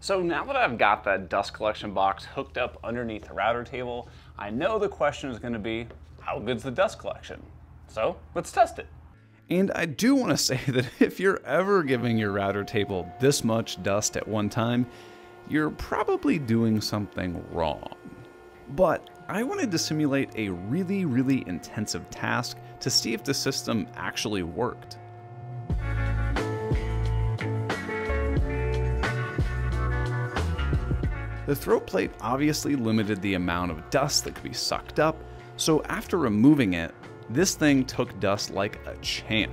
So now that I've got that dust collection box hooked up underneath the router table, I know the question is gonna be, how good's the dust collection? So let's test it. And I do want to say that if you're ever giving your router table this much dust at one time, you're probably doing something wrong. But I wanted to simulate a really, really intensive task to see if the system actually worked. The throat plate obviously limited the amount of dust that could be sucked up, so after removing it, this thing took dust like a champ.